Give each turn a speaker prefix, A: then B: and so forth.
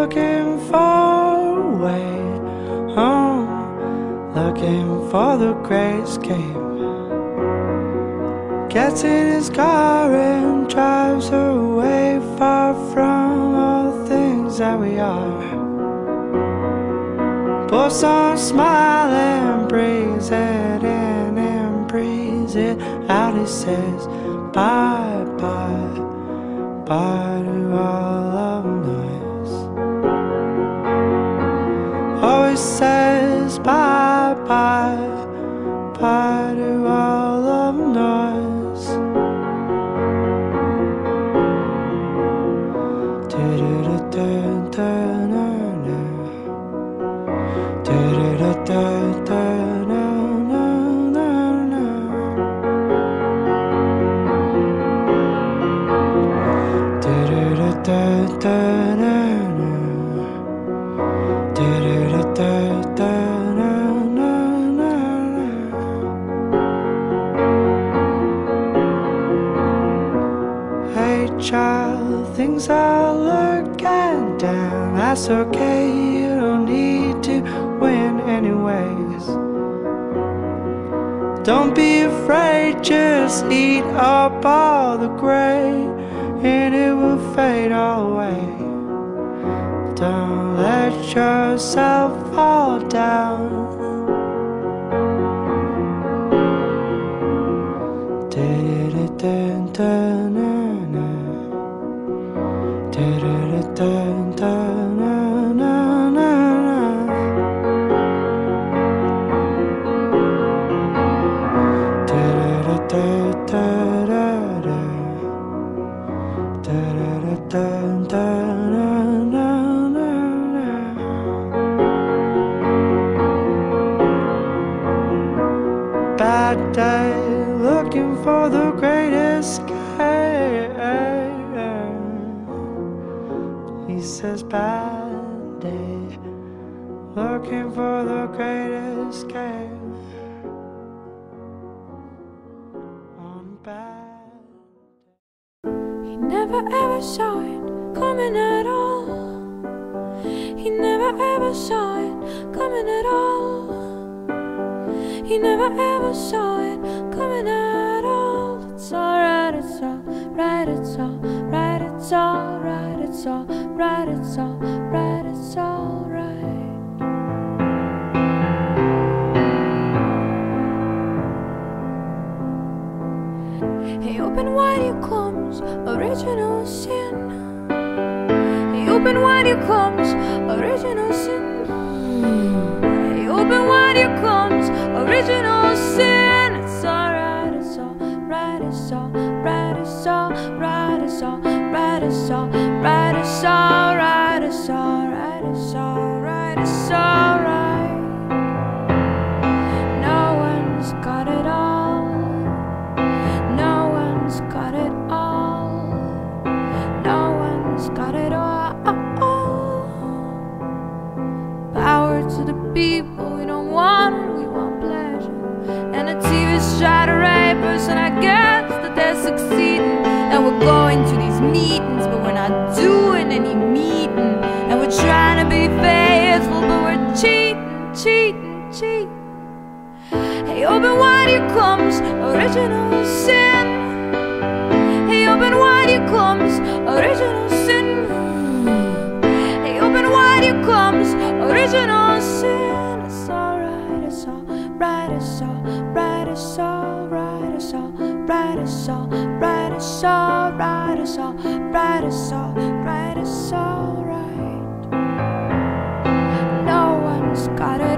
A: Looking for a way home, oh, looking for the great escape. Gets in his car and drives away far from all the things that we are. Puts on a smile and breathes it in and breathes it out. He says, Bye bye, bye to all says, Bye bye, bye to all of noise. Hey That's okay, you don't need to win anyways. Don't be afraid, just eat up all the gray, and it will fade away. Don't let yourself fall down. He says, Bad day, looking for the greatest escape. On bad
B: He never ever saw it coming at all. He never ever saw it coming at all. He never ever saw it alright, it's alright, it's alright. He opened wide your comes, original sin. He opened wide your comes, cheating, cheat. Hey, open wide, here comes original sin. Hey, open wide, here comes original sin. Hey, open wide, here comes original sin. It's alright, it's alright, it's alright, it's alright, it's alright, it's alright, it's alright, it's alright, it's alright, it's alright. Got it.